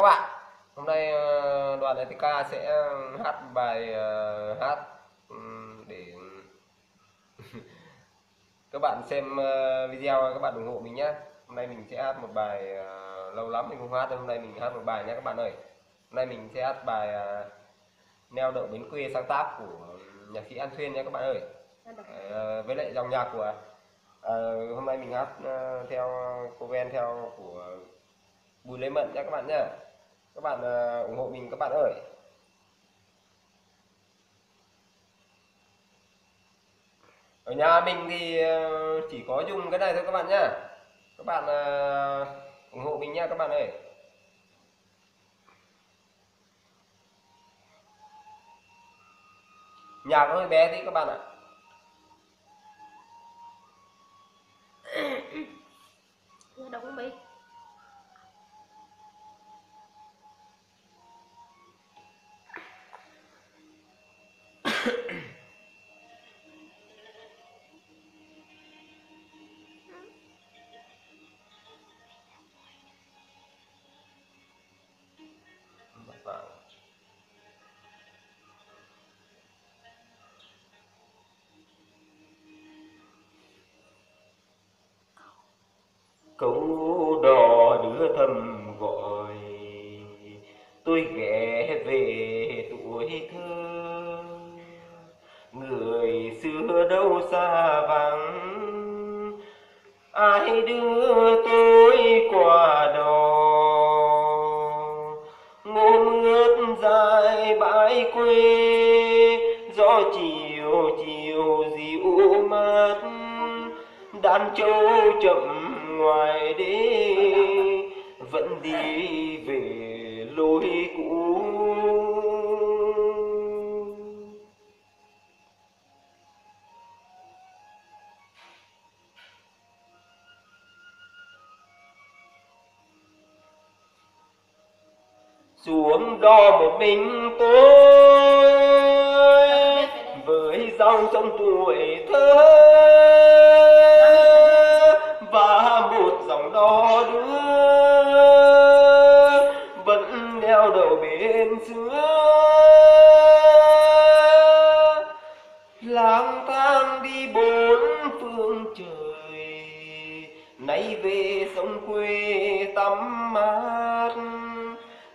các bạn. Hôm nay ờ, đoàn Etika sẽ ờ, hát bài ờ, hát để các bạn xem video các bạn ủng hộ mình nhé hôm nay mình sẽ hát một bài lâu lắm mình không hát hôm nay mình hát một bài nhé các bạn ơi. Hôm nay mình sẽ hát bài neo đậu bến quê sáng tác của nhạc sĩ An Thuyên nhé các bạn ơi. Với lại dòng nhạc của à, hôm nay mình hát theo cô ven theo của Bùi Lê Mận nha các bạn nhé các bạn ờ, ủng hộ mình các bạn ơi. Ở nhà mình thì ờ, chỉ có dùng cái này thôi các bạn nhá. Các bạn ờ, ủng hộ mình nha các bạn ơi. Nhạc nó hơi bé tí các bạn ạ. à. Câu đò đưa thầm gọi. Tôi ghé về tuổi thơ. Người xưa đâu xa vắng. Ai đưa tôi qua đò? Ngôn ngớt dài bãi quê. Gió chiều chiều dịu mát. Đàn châu chậm đê vẫn đi về lối cũ. Xuống đò một mình tôi với dòng sông tuổi thơ lang thang đi bốn phương trời. Nay về sông quê tắm mát,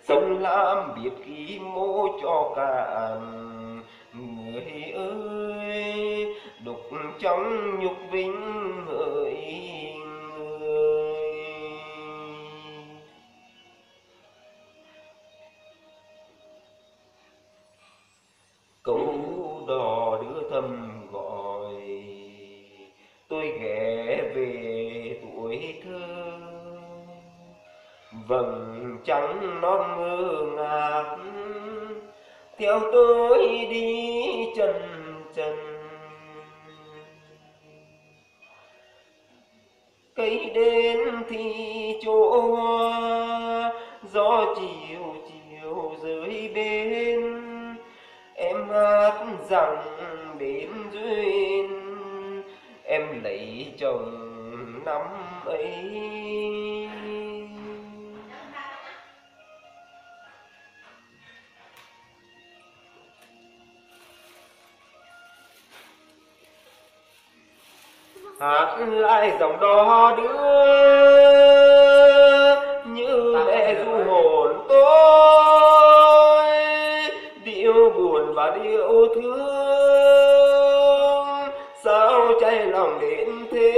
sông lam biệt khí mô cho cạn. Người ơi, đục trong nhục vinh hỡi người. Câu đò đưa thầm vầng trắng non ngơ ngác theo tôi đi chân chân cây đến thì chỗ hoa, gió chiều chiều dưới bên. Em hát rằng đến duyên, em lấy chồng năm ấy. Hát lại dòng đò đưa như mẹ du hồn tôi điệu buồn và điệu thương. Sao cháy lòng đến thế?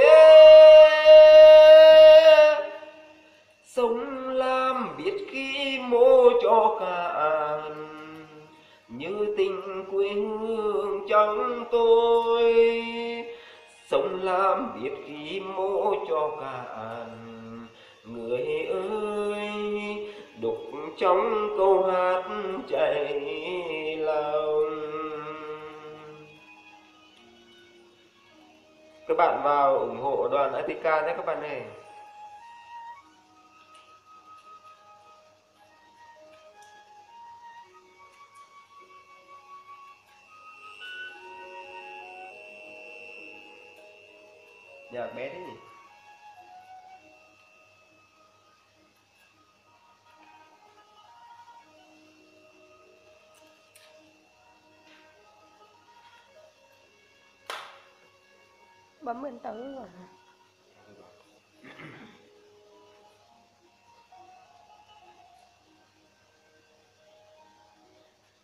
Sông lam biết khi mô cho cạn. Như tình quê hương trong tôi sông lam biết khi mô cho cạn người ơi, đục trong câu hát chạy lòng các bạn vào ủng hộ đoàn Atika nhé các bạn này giờ bé thế gì? Bấm ấn tử rồi.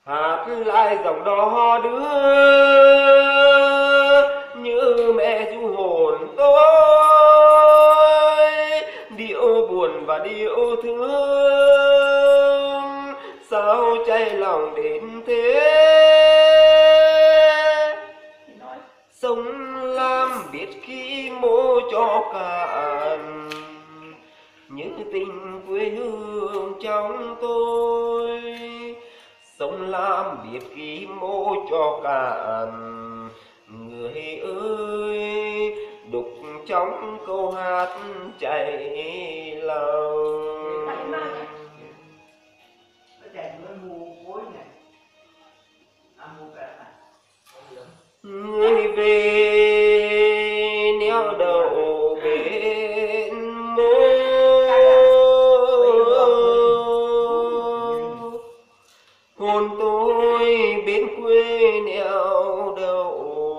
Hà cứ lại giọng đó đưa như mẹ du tôi điệu buồn và điệu thương, sao cháy lòng đến thế? Sông lam biết khi mô cho cạn, những tình quê hương trong tôi. Sông lam biết khi mô cho cạn trong cô hát chạy lòng người về neo đầu bên môi. Hồn tôi bên quê neo đầu